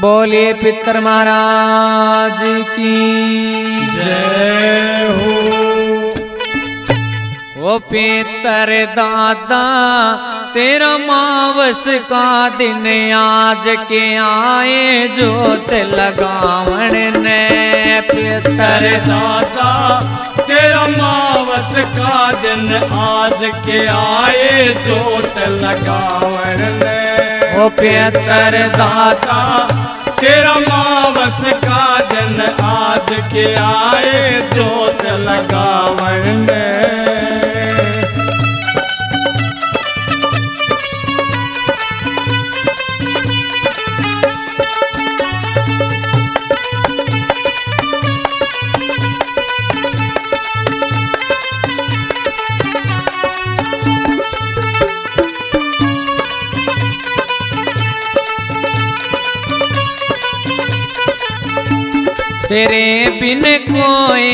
बोलिए पितर महाराज की। जय हो। ओ पितर दादा तेरा मावस का दिन आज के आए जोत लगावण ने। पितर दादा तेरा मावस का दिन आज के आए जोत लगावन ले ओ पेतर दाता। तेरा मावस का जन आज के आए जोत लगावन ले तेरे बिन कोई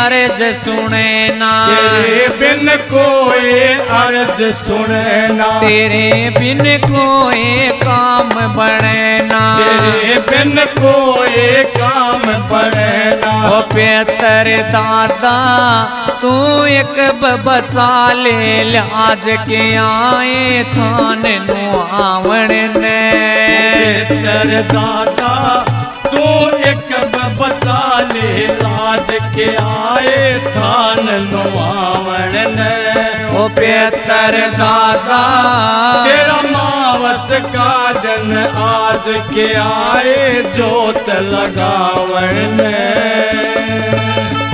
अर्ज़ सुने ना। तेरे बिन कोई अर्ज़ सुने ना। तेरे बिन कोई काम बने ना। तेरे बिन कोई काम बने ना। ओ पेतर दादा तू एक बचा ले लाज के आए थान नु आवण ने। तेर दादा लाज के आए थान लुआवण ने। ओ पेतर दादा। तेरा मावस का जन आज के आए जोत लगावण ने।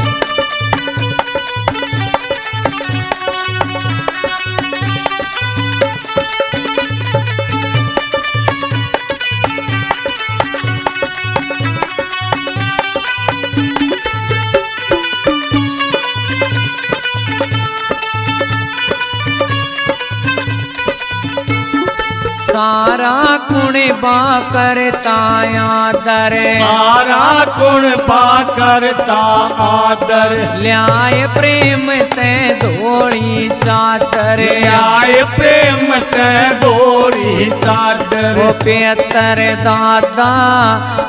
सारा कुण बा करता आदर सारा गुण पा करता आदर। ल्याय प्रेम ते दौड़ी चातर आय प्रेम ते दोरी चादर। पेतर दादा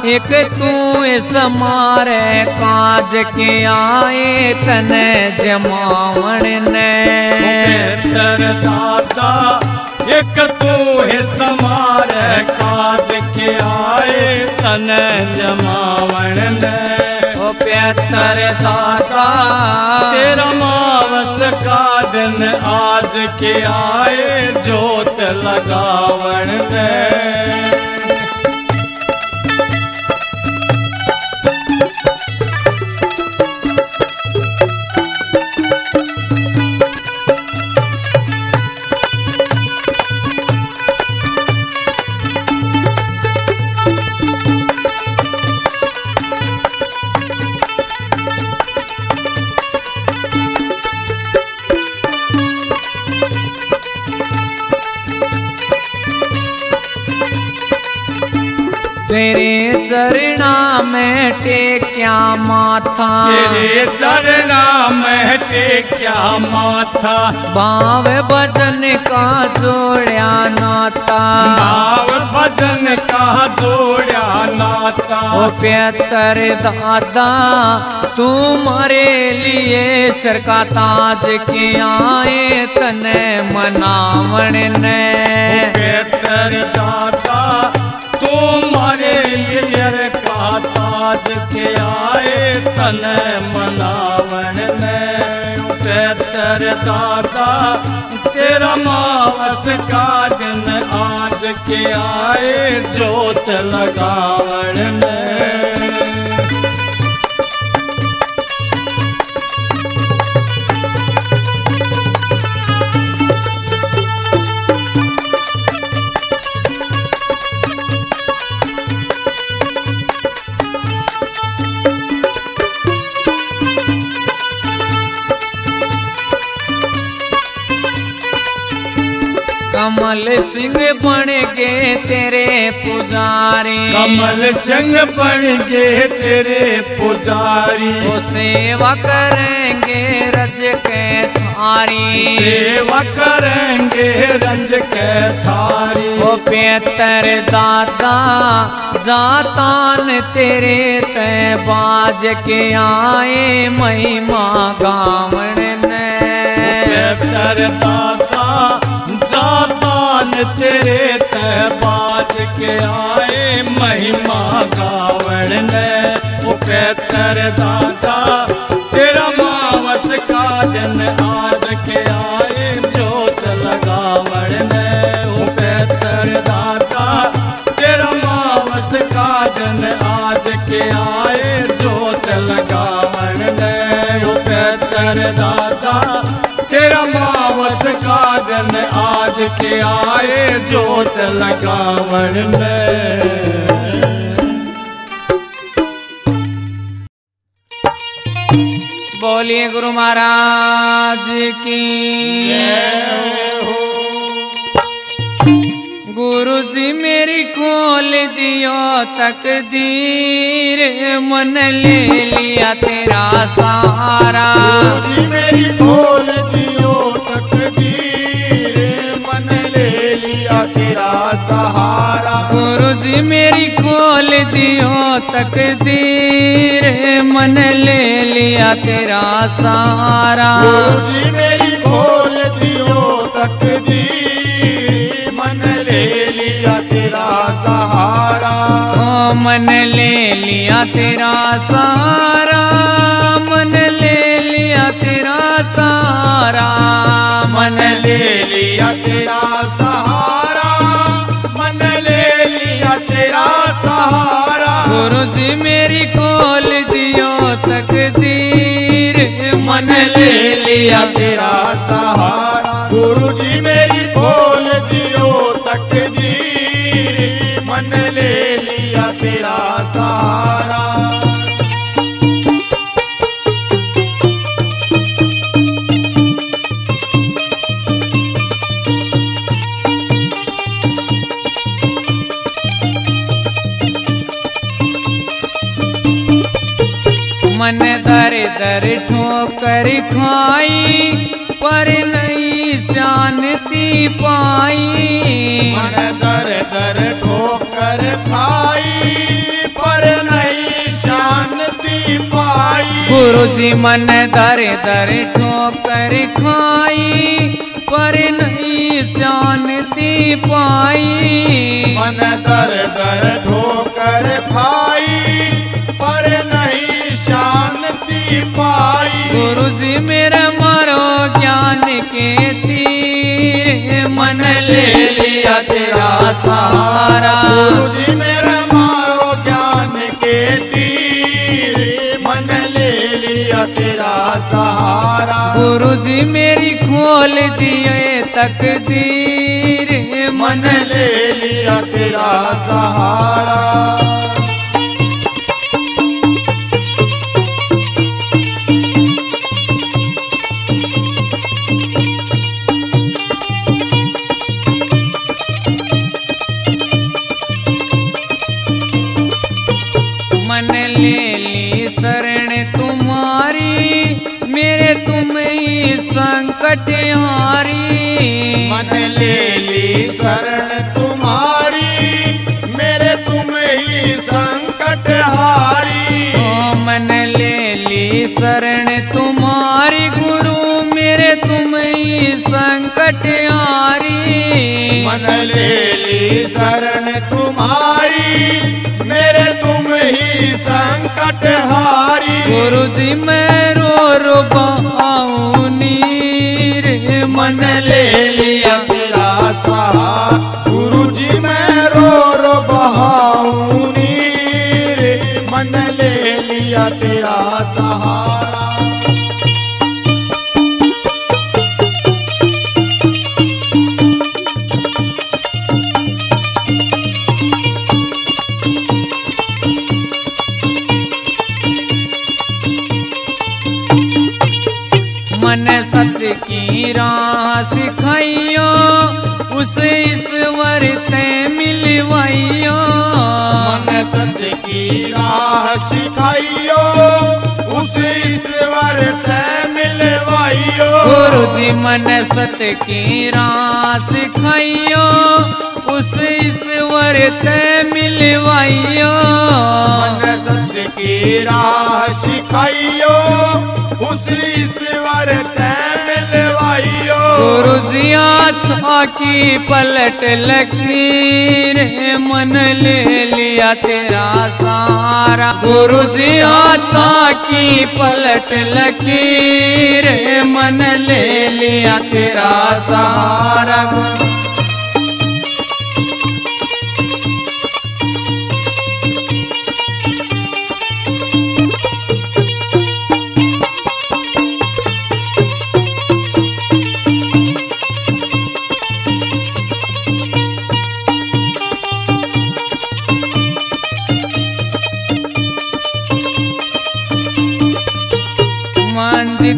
एक तू इस मारे काज के आए तने जमावण ने। तेर दादा एक तू है समार काज के आए तन जमावण में ओ पेतर दाता तेरा मावस का दिन आज के आए जोत लगावण ने तेरे चरणा में टेक्या माथा। तेरे चरना में टेक्या माथा। बाव भजन का जोड़या नाता। नाव भजन का जोड़ा नाता। ओ पेतर दादा तू मारे लिए सर का ताज के आए तने मनावण ने। बेहतर दादा तुम्हारे लिए का ताज के आए तन मनावन बेहतर दादा तेरा मावस का दिन आज के आए, जोत लगावन में सिंह बन के तेरे पुजारी। कमल सिंह बन के तेरे पुजारी। वो सेवा करेंगे रज के थारी। सेवा करेंगे रंज के थारी। ओ पेतर दादा जातान तेरे ते बाज के आए महिमा गावण के आए महिमा गावण ने वो बेहतर के आए जोत लगावण में। बोलिए गुरु महाराज की। गुरु जी मेरी खोल दियो तकदीर, मन ले लिया तेरा सारा। जी मेरी खोल सहारा। गुरु जी मेरी खोल दियो तकदीर मन ले लिया तेरा सारा। जी मेरी खोल दियो तकदीर मन ले लिया तेरा सहारा। ओ मन ले लिया तेरा सारा। गुरु जी मेरी खोल दियो तकदीर। मन ले लिया तेरा सहारा। गुरु जी मेरी खोल मन दर दर ठोकर खाई पर नहीं शांति पाई। मन दर दर ठोकर खाई पर नहीं शांति पाई। गुरु जी मन दर दर ठोकर खाई पर नहीं शांति पाई। मन दर दर ठोकर खाई शांति पाई गुरु जी मेरा मारो ज्ञान के तीर मन ले लिया तेरा सहारा गुरु जी मेरा मारो ज्ञान के तीर मन ले लिया तेरा सहारा गुरु जी मेरी खोल दिए तकदीर मन ले लिया तेरा सहारा संकट हारी मन ले ली शरण तुम्हारी मेरे तुम ही संकट हारी। ओ मन ले ली शरण तुम्हारी गुरु मेरे तुम ही संकट हारी। मन ले ली शरण तुम्हारी मेरे तुम ही संकट हारी। गुरु जी मैं रो रो नीर मन ले सत्य की राह सिखाइयो उस ईश्वर ते मिलवाइयो। मन सत्य की राह सिखाइयो उस ईश्वर ते मिलवाइयो। जी मन सत की रास खाइयो उस ईश्वर ते मिलवाइयो। मन सत्य की राह सिखाइयो उस ईश्वर ते मिलवाइयो गुरु था की पलट लकीर मन ले लिया तेरा सारा। गुरुजिया था की पलट लकीर मन ले लिया तेरा सारा।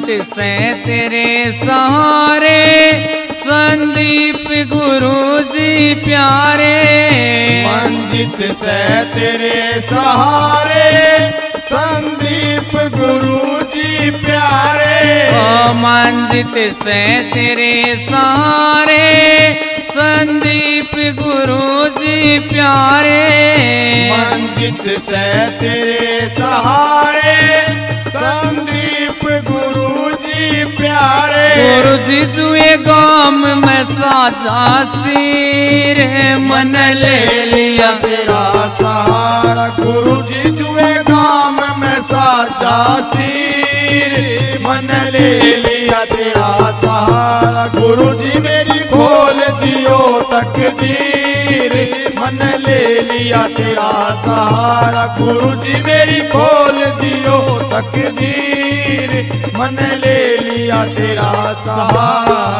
मंजित से तेरे सहारे संदीप गुरु जी प्यारे। मंजित से तेरे सहारे संदीप गुरु जी प्यारे। ओ मंजित से तेरे सहारे संदीप गुरु जी प्यारे। मंजित से तेरे सहारे संदीप जी प्यारे। गुरु जी जुए गाम में साजा सिर मन ले लिया। तेरा सहारा गुरु जी जुए गाम में साजा सिर मन ले लिया। तेरा सहारा गुरु जी मेरी दियो तकदीर मन ले लिया तेरा सहारा गुरु जी मेरी खोल दियो तकदीर मन ले लिया तेरा सहारा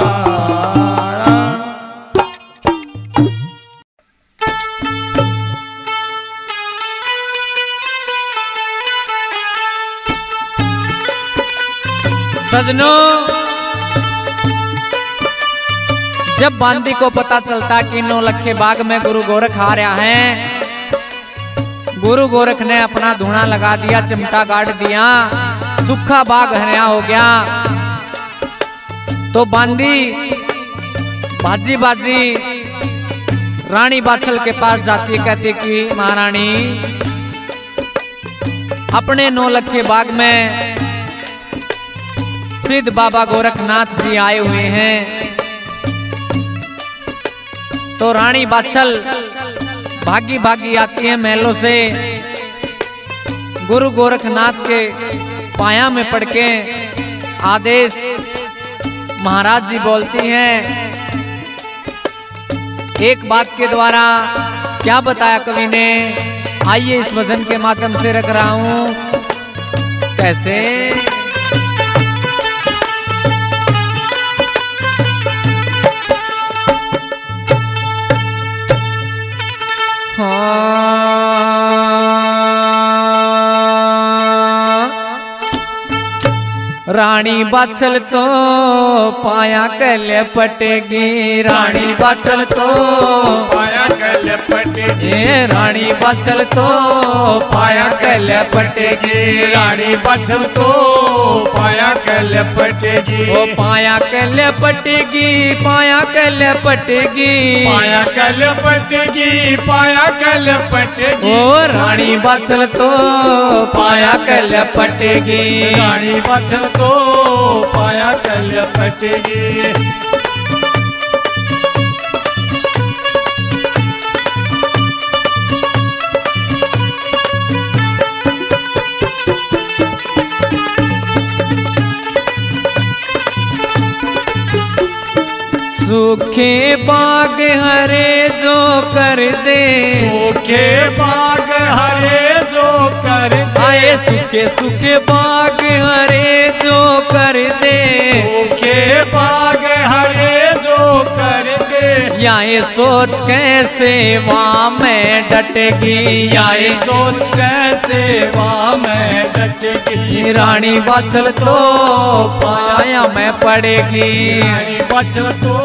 सजनों जब बांदी को पता चलता कि नौ लखे बाग में गुरु गोरख आ रहा है, गुरु गोरख ने अपना धुना लगा दिया, चिमटा गाड़ दिया, सूखा बाग हरिया हो गया। तो बांदी बाजी बाजी रानी बाछल के पास जाती, कहती कि महारानी, अपने नौ लखे बाग में सिद्ध बाबा गोरखनाथ जी आए हुए हैं। तो रानी बाछल भागी भागी आती है महलों से। गुरु गोरखनाथ के पाया में पड़ के आदेश महाराज जी बोलती हैं, एक बात के द्वारा क्या बताया कवि ने? आइए इस वज़न के माध्यम से रख रहा हूँ। कैसे? रानी बाछल तो पाया कल पटेगी। रानी बाछल तो कल पटेगी रानी बाछल तो पाया कल पटेगी रानी बचल तो पाया कल पटेगी ओ पाया कल पटेगी पाया कल पटेगी पाया कल पटेगी पाया कल पटेगी ओ रानी बाछल तो पाया कल पटेगी रानी बचल तो पाया कल पटेगी सूखे बाग हरे जो कर दे। सूखे बाग हरे जो कर दे। आए सूखे सूखे बाग हरे जो कर दे। सूखे बाग या ये सोच कैसे वहाँ में डटेगी। या ये ये सोच कैसे वहाँ में डटेगी। रानी बचल तो पाया में पड़ेगी। रानी बचल तो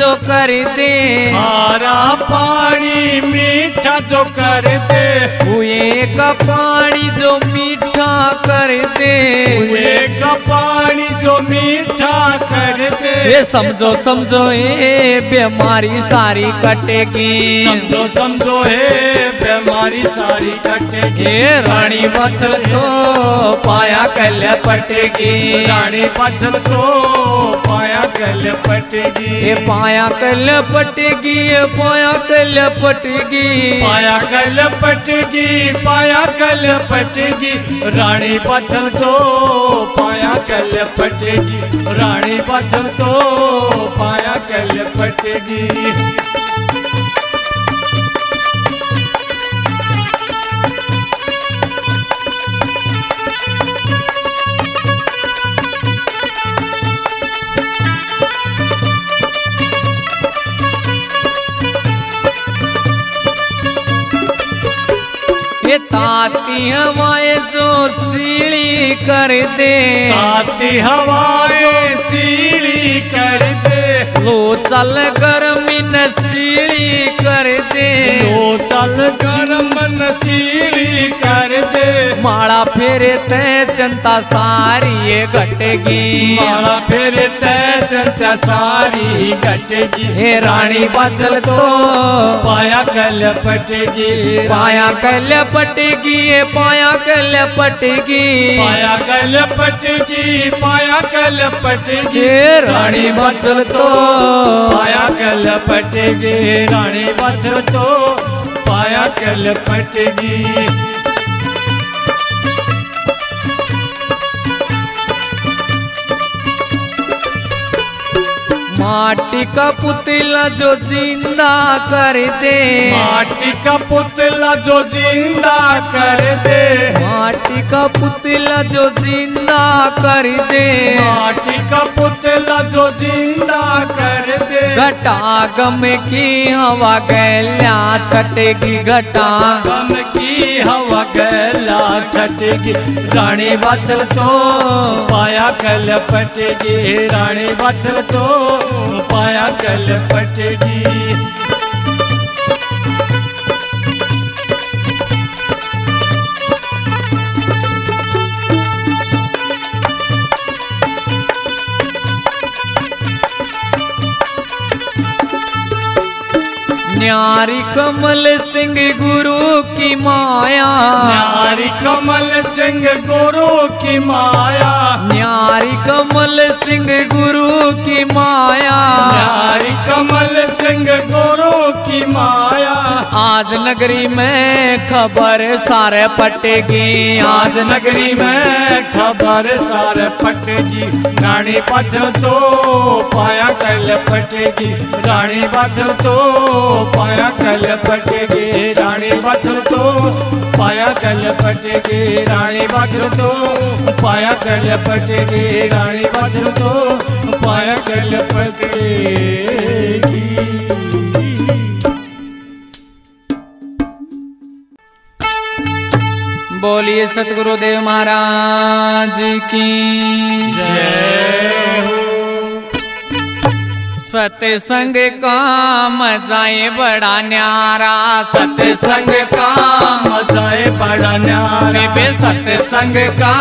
जो कर दे। खारा पानी मीठा जो कर दे। कुएँ का पानी जो मीठा कर दे। कुएँ का पानी जो मीठा कर दे। ये समझो समझो ये बीमारी सारी कटेगी। समझो समझो हे बीमारी सारी कटेगी। रानी बचल तो पाया कल पटेगी। रानी बचल तो पाया कल पटेगी। ये पाया कल पटेगी ये पाया कल पटेगी। पाया कल पटेगी पाया कल पटेगी। रानी बचल तो पाया कल पटेगी। रानी बचल तो पाया कल पटेगी ये ताती हवाएँ जो सीढ़ी कर दे। ताती हवाएँ सीढ़ी कर दे। लो चल गर्मी न सीढ़ी कर दे लो चल कर मन सीढ़ी कर दे माड़ा फेरे ते चिंता सारी ये घटेगी। माला फिर तय चिंता सारी कटेगी हे रानी बचल तो पाया कल पटेगी। पाया कल पटेगी ये पाया कल पटेगी। पाया कल पटेगी पाया कल पटेगी। रानी बचल तो पाया कल पटेगी रानी बचल तो पाया कल पटेगी माटी का पुतला जो ज़िंदा कर दे। माटी का पुतला जो ज़िंदा कर दे। माटी का पुतला जो ज़िंदा कर दे। माटी का पुतला जो ज़िंदा कर दे। घटा गम की हवा गैल्या छटेगी घटा। गम की हवा गला छटेगी। रानी बचल तो पाया कल पटेगी। रानी बचल तो पाया कल पटेगी न्यारी कमल सिंह गुरु की माया। न्यारी कमल सिंह गुरु की माया। न्यारी कमल सिंह गुरु की माया। न्यारी कमल सिंह गुरु की माया। आज नगरी में खबर सारे पटेगी। आज नगरी में खबर सारे पटेगी। रानी बचल तो पाया कल पटेगी। रानी बचल तो पाया कल पटेगी रानी बचल तो। पाया कल पटेगी रानी बचल तो। पाया कल पटेगी रानी बचल तो। पाया कल पटेगी बोलिए सतगुरुदेव महाराज की। जय हो। सत्संग का मजाए बड़ा न्यारा। सत्संग का मजाए बड़ा न्यारा। बेबे सत्संग का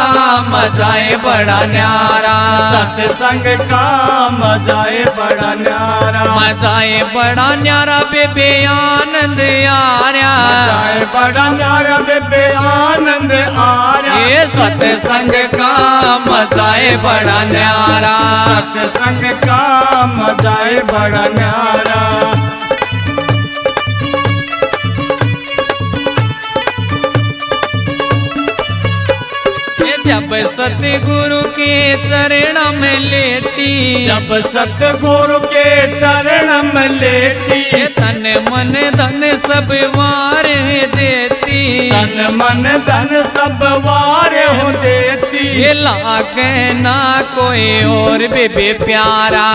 मजाए बड़ा न्यारा। सत्संग का मजाए बड़ा न्यारा। मजाए बड़ा न्यारा बेबे आनंद आर्या। मजाए बड़ा न्यारा बेबे आनंद आ रहा ये सत्संग का मजाए बड़ा न्यारा। सत्संग का मजाए बड़ा न्यारा। जब सतगुरु के चरण में लेती। जब सतगुरु के चरण में लेती तन मन धन सब वार देती। तन मन धन सब वार हो देती। ये लागे ना कोई और बेबे प्यारा।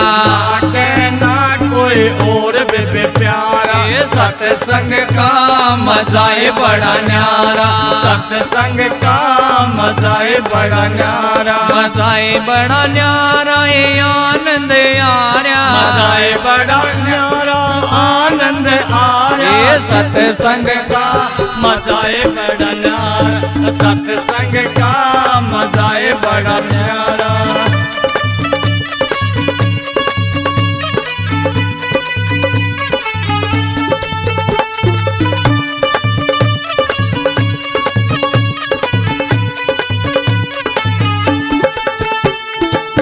कहना कोई और बेबे प्यारा। ये सत्संग का मजाए बड़ा न्यारा। सत्संग का मजाए बड़ा न्यारा। मसाए बड़ा न्यारा है आनंद आर्या। मसाए बड़ा न्यारा आनंद आ ये सत्संग का मजाए बड़ा न्यारा सत्संग का मजाए बड़ा न्यारा।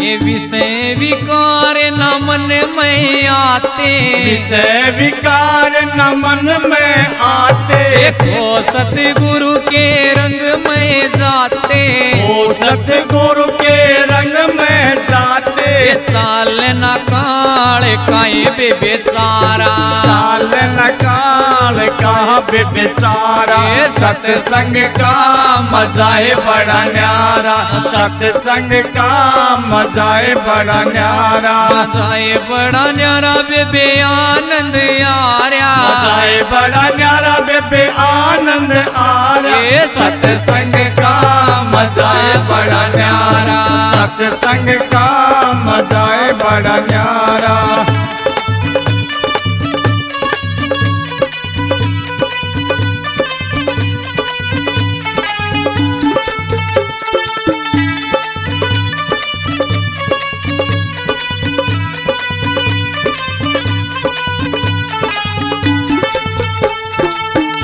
ये विषय विकार न मन में आते। विषय विकार न मन में आते। देखो सतगुरु के रंग में जाते। ओ सतगुरु के रंग में जाते। ये चाल न काल काए बे बेचारा। चाल न काल का बेचारा। ये सत्संग का है बड़ा न्यारा। सत्संग का मजाए बड़ा न्यारा। जाए बड़ा न्यारा बेबे आनंद आर्या। जाए बड़ा न्यारा बेबे आनंद आ रहा सत्संग का मजाए बड़ा न्यारा। सत्संग का मजाए बड़ा न्यारा।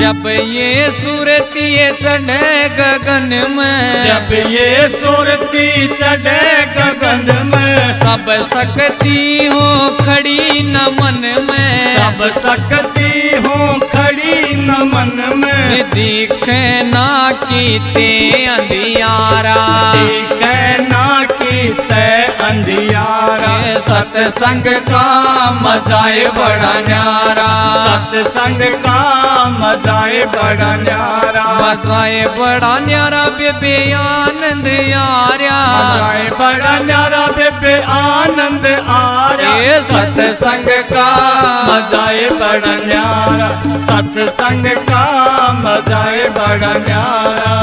जब ये सूरती चढ़े गगन में जब ये सूरती चढ़े गगन में सब सकती हो खड़ी न मन में। सब सकती हो खड़ी न मन में दिखे ना कीते अंधियारा। कहना की तय अंधियारा सत्संग का मजाए बड़ा न्यारा। सत्संग का मजाए बड़ा न्यारा। मजाए बड़ा न्यारा बेबे आनंद यार्या मजाए बड़ा न्यारा बेबे आनंद आ रहा ये सत्संग का मजाए बड़ा न्यारा। सत्संग का मजाए बड़ा न्यारा।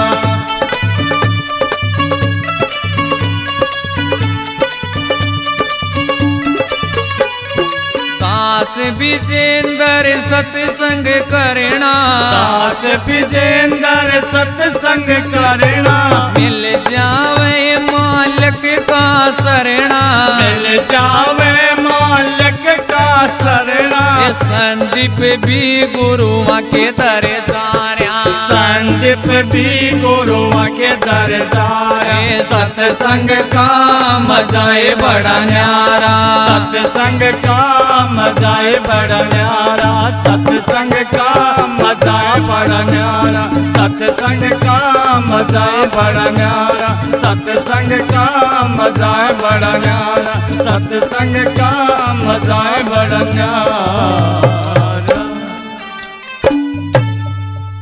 दास विजेंद्र सत्संग करना। दास विजेंद्र सत्संग करना। मिल जावे मालक का शरणा मिल जावे मालक का शरणा संदीप भी गुरुआ के दर जार्या संदीप भी गुरु के दर जा ये सत्संग का मजाए बड़ा न्यारा। सत्संग का मजाए बड़ा न्यारा। सत्संग का मजाए बड़ा न्यारा। सत्संग का मजाए बड़ा न्यारा। सत्संग का मजाए बड़ा न्यारा। सत्संग का मजाए बड़ा न्यारा।